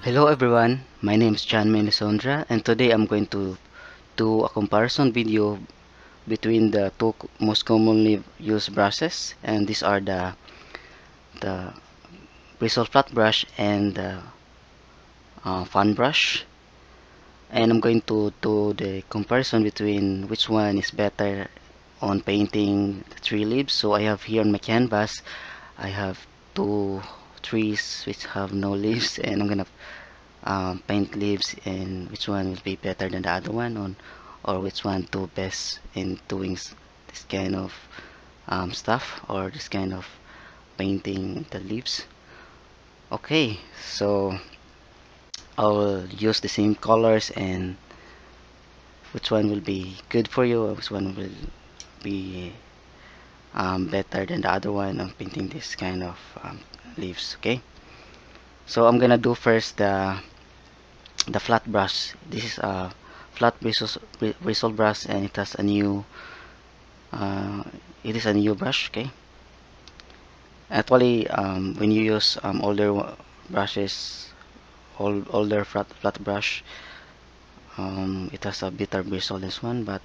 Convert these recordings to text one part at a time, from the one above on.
Hello everyone, my name is John Melisondra and today I'm going to do a comparison video between the two most commonly used brushes and these are the the bristle flat brush and the uh, fan brush. And I'm going to do the comparison between which one is better on painting the tree leaves. So I have here on my canvas I have two trees which have no leaves and I'm gonna um, paint leaves and which one will be better than the other one on or which one do best in doing this kind of um, stuff or this kind of painting the leaves. Okay so I'll use the same colors and which one will be good for you which one will be um, better than the other one on painting this kind of um, leaves okay? So I'm gonna do first the the flat brush. This is a flat bristle, bristle brush and it has a new uh, it is a new brush okay? Actually um, when you use um, older brushes old, older flat, flat brush um, it has a better bristle this one but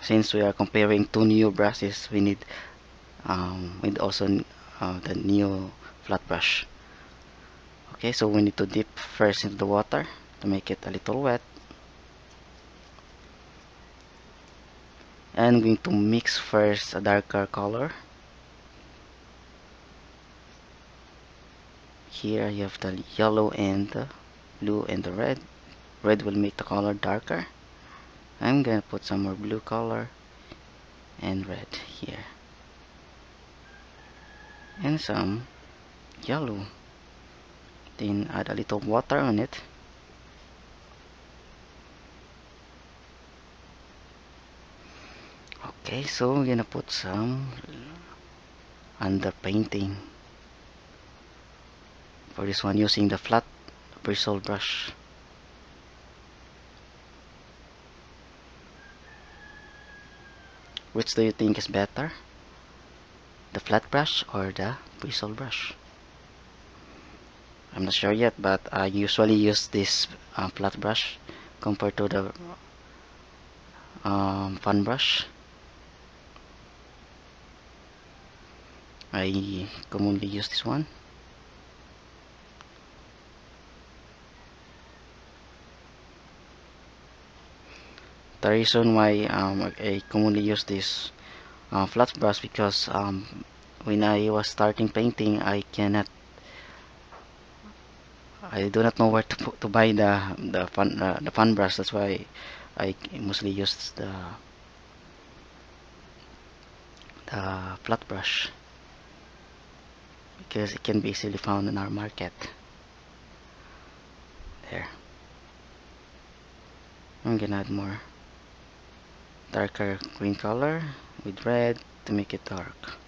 since we are comparing two new brushes we need um, with also uh, the new flat brush. Okay so we need to dip first into the water to make it a little wet. And I'm going to mix first a darker color. Here you have the yellow and the blue and the red. Red will make the color darker. I'm gonna put some more blue color and red here. And some yellow. Then add a little water on it. Okay so we're gonna put some under painting. For this one using the flat bristle brush. Which do you think is better? The flat brush or the bristle brush I'm not sure yet but I usually use this uh, flat brush compared to the um, fan brush. I commonly use this one. The reason why um, I commonly use this uh, flat brush because um, when I was starting painting I cannot I do not know where to to buy the the fun uh, the fan brush. That's why I mostly use the the flat brush because it can be easily found in our market. There. I'm gonna add more darker green color with red to make it dark.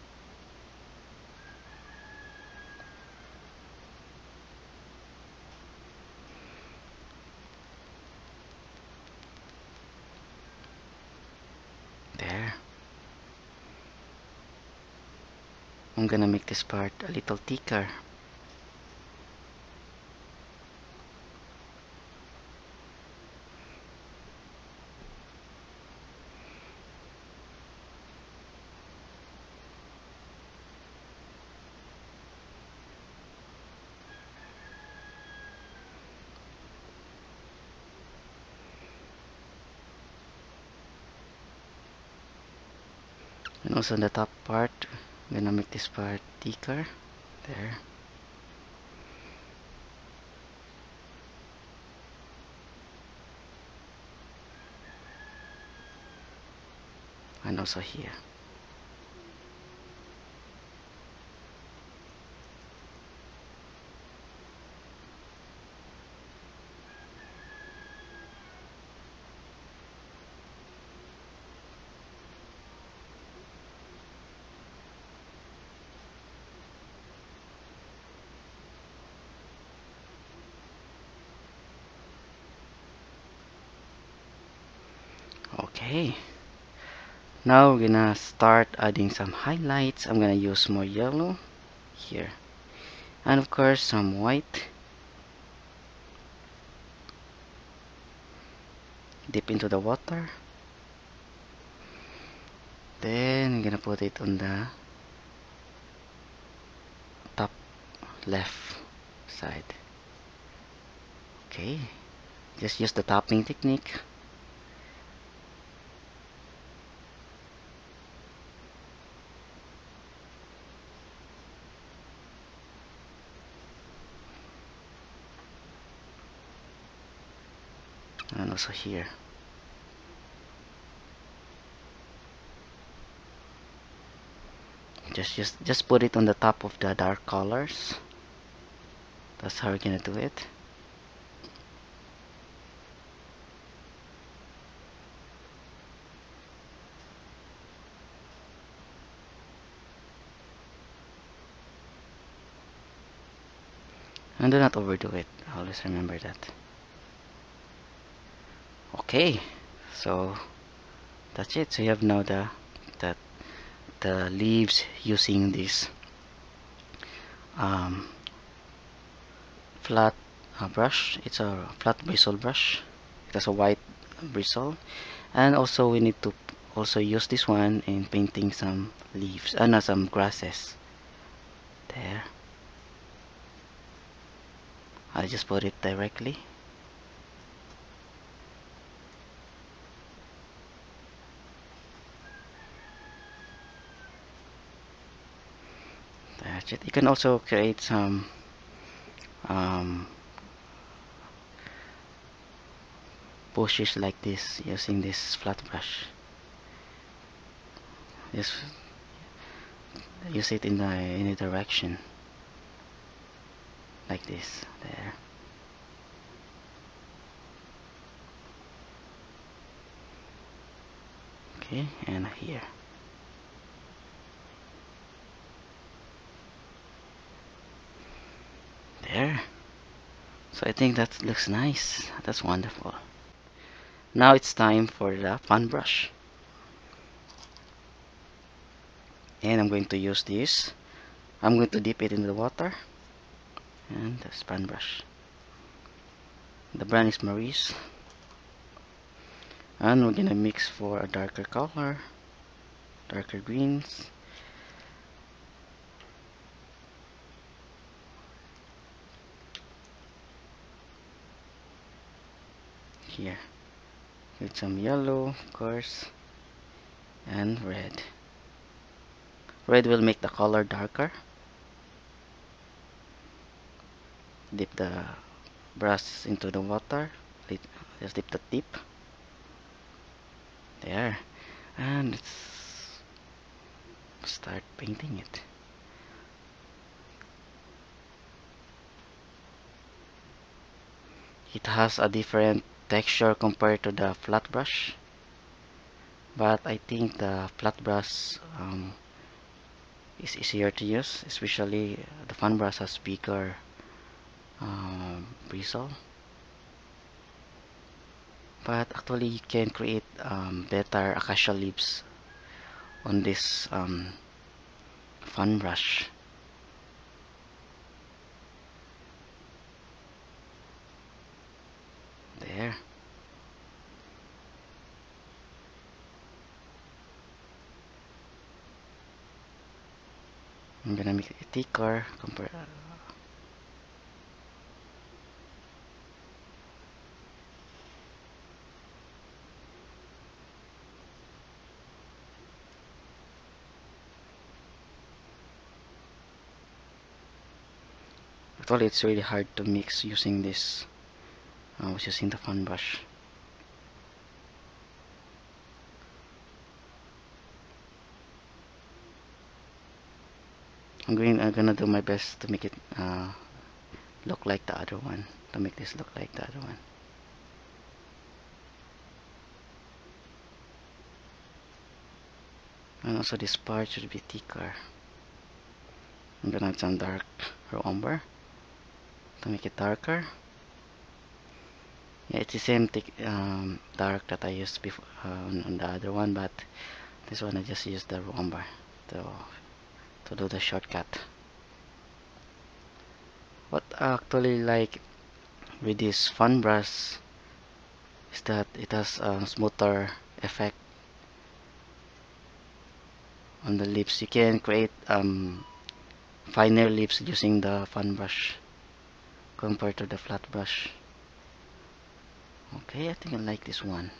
I'm gonna make this part a little thicker. And also the top part I'm gonna make this part thicker. There. And also here okay. Now we're gonna start adding some highlights. I'm gonna use more yellow here. And of course some white. Dip into the water. Then I'm gonna put it on the top left side. Okay. Just use the tapping technique. Also here. Just just just put it on the top of the dark colors. That's how we're gonna do it. And do not overdo it. Always remember that okay so that's it. So you have now the the, the leaves using this um, flat uh, brush. It's a flat bristle brush. It has a white bristle. And also we need to also use this one in painting some leaves and uh, some grasses. There. I just put it directly you can also create some um, bushes like this using this flat brush. Just use it in the any direction like this there. Okay and here there so I think that looks nice. That's wonderful. Now it's time for the fan brush. And I'm going to use this. I'm going to dip it in the water. And the span brush. The brand is Marie's. And we're gonna mix for a darker color. Darker greens here. With some yellow of course and red. Red will make the color darker. Dip the brush into the water. Just dip the tip. There. And let's start painting it. It has a different texture compared to the flat brush but I think the flat brush um, is easier to use especially the fan brush has bigger um, bristle. But actually you can create um, better acacia leaves on this um, fan brush there I'm gonna make it thicker compare Actually, it's really hard to mix using this. I was using the fan brush. I'm going. I'm gonna do my best to make it uh, look like the other one. To make this look like the other one. And also this part should be thicker. I'm gonna add some dark umber to make it darker yeah it's the same um, dark that I used before uh, on, on, the other one but this one I just used the umber to, to do the shortcut. What I actually like with this fan brush is that it has a smoother effect on the lips. You can create um, finer lips using the fan brush compared to the flat brush. Okay I think I like this one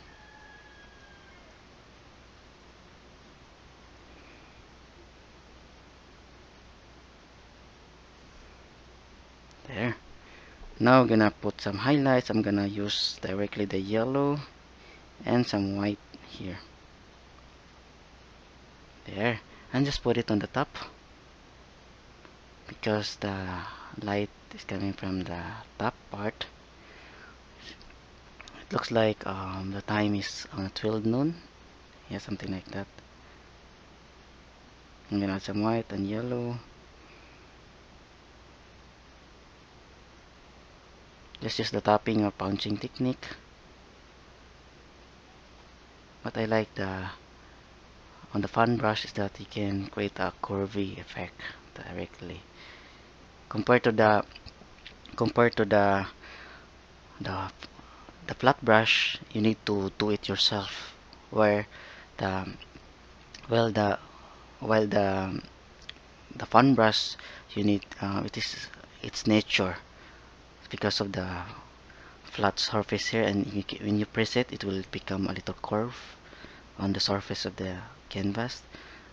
there now I'm gonna put some highlights. I'm gonna use directly the yellow and some white here. There. And just put it on the top. Because the light is coming from the top part. It looks like um, the time is on 12 noon. Yeah something like that. I'm gonna add some white and yellow just use the tapping or punching technique. But I like the on the fan brush is that you can create a curvy effect directly. Compared to the compared to the the the flat brush you need to do it yourself where the well the while the the fan brush you need uh, it is its nature because of the flat surface here and you, when you press it it will become a little curve on the surface of the canvas.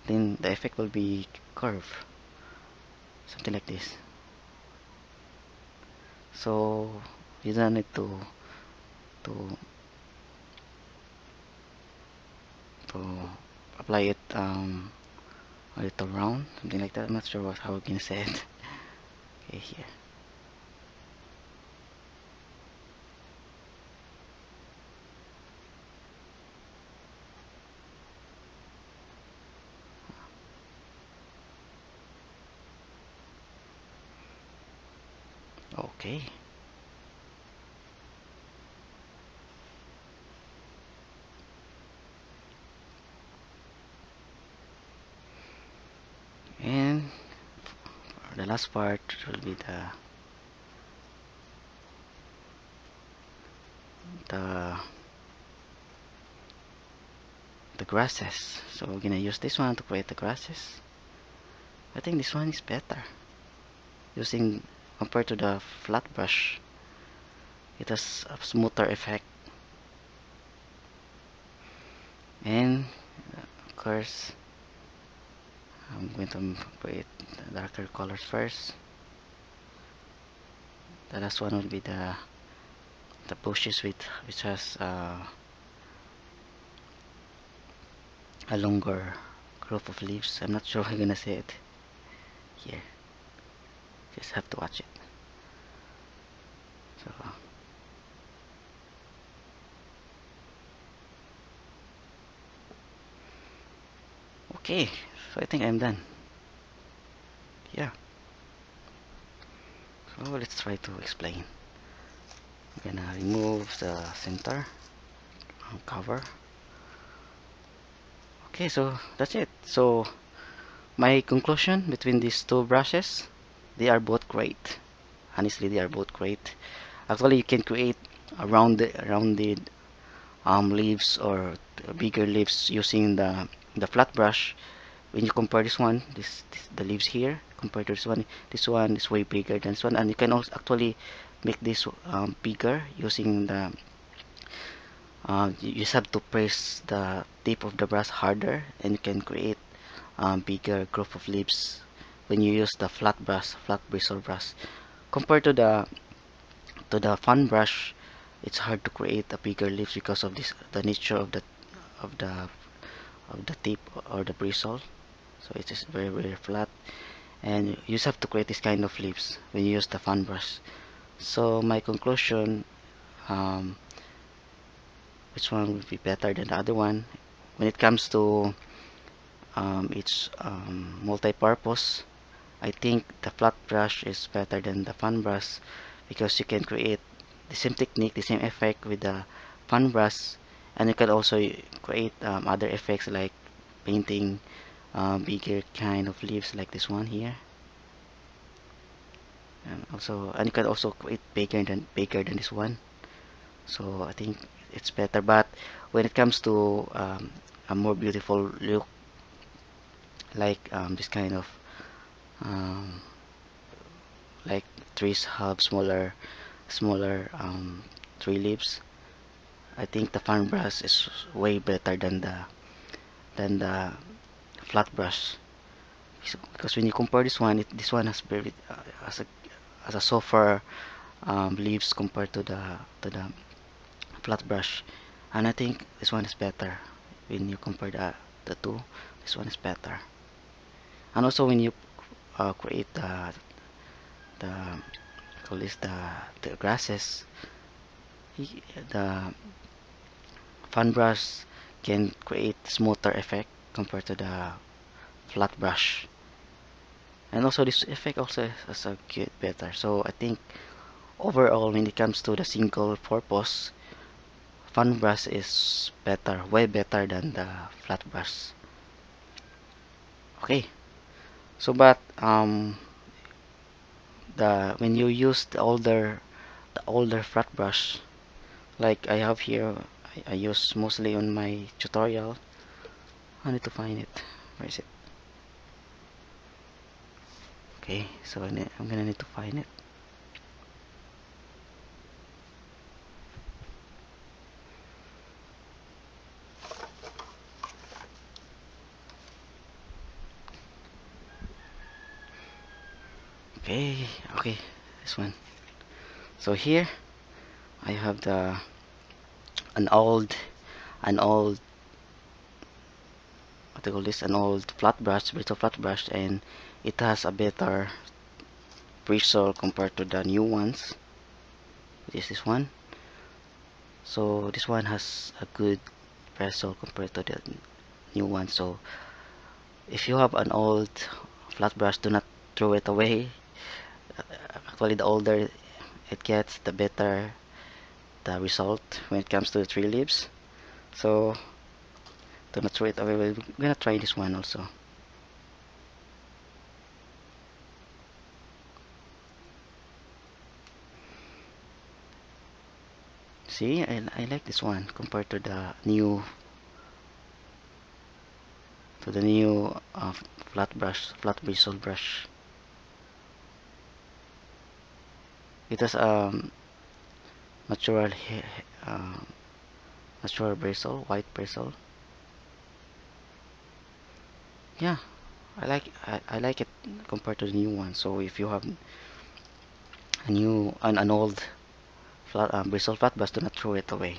Then the effect will be curve something like this. So you don't need to to to apply it um, a little round something like that. I'm not sure what how I can say it. Okay here okay. And the last part will be the the the grasses. So we're gonna use this one to create the grasses. I think this one is better using compared to the flat brush it has a smoother effect. And of course I'm going to create darker colors first. The last one will be the the bushes with which has uh, a longer growth of leaves. I'm not sure I'm gonna say it here. Just have to watch it okay so I think I'm done. Yeah. So let's try to explain. I'm gonna remove the center cover. Okay so that's it. So my conclusion between these two brushes they are both great. Honestly they are both great actually you can create rounded rounded um, leaves or bigger leaves using the the flat brush. When you compare this one this, this, the leaves here compared to this one this one is way bigger than this one. And you can also actually make this um, bigger using the uh, you just have to press the tip of the brush harder and you can create um, bigger group of leaves when you use the flat brush flat bristle brush. Compared to the to the fan brush it's hard to create a bigger leaves because of this the nature of the of the of the tip or the bristle. So it is very very flat. And you just have to create this kind of leaves when you use the fan brush. So my conclusion um, which one would be better than the other one? When it comes to um, its um, multi-purpose I think the flat brush is better than the fan brush because you can create the same technique the same effect with the fan brush and you can also create um, other effects like painting uh, bigger kind of leaves like this one here. And also and you can also create bigger than bigger than this one. So I think it's better. But when it comes to um, a more beautiful look like um, this kind of um, like trees have smaller smaller um, tree leaves. I think the fan brush is way better than the than the flat brush. Because when you compare this one it, this one has very uh, has a has a softer um, leaves compared to the to the flat brush. And I think this one is better when you compare the, the two. This one is better. And also when you uh, create the the call this the the grasses. The fan brush can create smoother effect compared to the flat brush. And also this effect also has a good better. So I think overall when it comes to the single purpose fan brush is better way better than the flat brush. Okay. So but um the when you use the older the older flat brush like I have here I, I use mostly on my tutorial. I need to find it. Where is it? Okay so I I'm gonna need to find it okay this one. So here I have the an old an old what do you call this? An old flat brush brittle flat brush and it has a better bristle compared to the new ones which is this one. So this one has a good bristle compared to the new one. So if you have an old flat brush do not throw it away actually the older it gets the better the result when it comes to the tree leaves. So do not throw it away we're gonna try this one also. See I, I like this one compared to the new to the new uh, flat brush flat bristle brush it has natural uh, natural bristle white bristle. Yeah I like I, I like it compared to the new one. So if you have a new an, an old flat, um, bristle flat brush do not throw it away.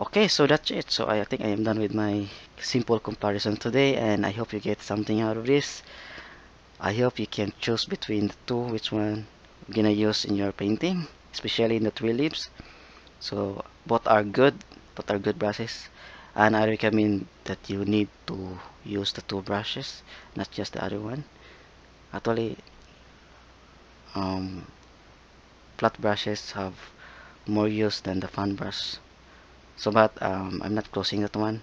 Okay so that's it. So I think I am done with my simple comparison today and I hope you get something out of this. I hope you can choose between the two which one gonna use in your painting especially in the tree leaves. So both are good both are good brushes. And I recommend that you need to use the two brushes not just the other one. Actually um, flat brushes have more use than the fan brush. So but um, I'm not closing that one.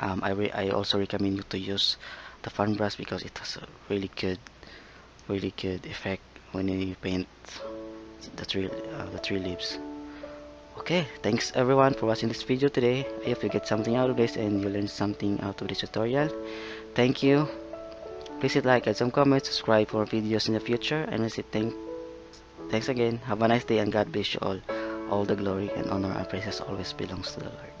Um, I, I also recommend you to use the fan brush because it has a really good really good effect when you paint the tree uh, the tree leaves okay thanks everyone for watching this video today I hope you get something out of this and you learn something out of this tutorial thank you please hit like and some comments subscribe for videos in the future and I say thank Thanks again. Have a nice day and God bless you all. All the glory and honor and praises always belongs to the Lord.